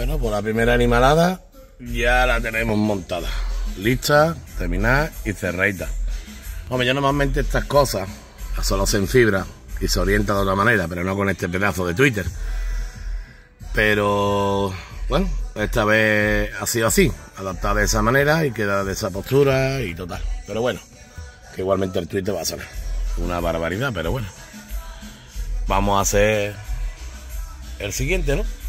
Bueno, pues la primera animalada ya la tenemos montada. Lista, terminada y cerradita. Hombre, yo normalmente estas cosas las solo en fibra y se orienta de otra manera, pero no con este pedazo de Twitter. Pero bueno, esta vez ha sido así, adaptada de esa manera y queda de esa postura y total. Pero bueno, que igualmente el Twitter va a ser una barbaridad, pero bueno. Vamos a hacer el siguiente, ¿no?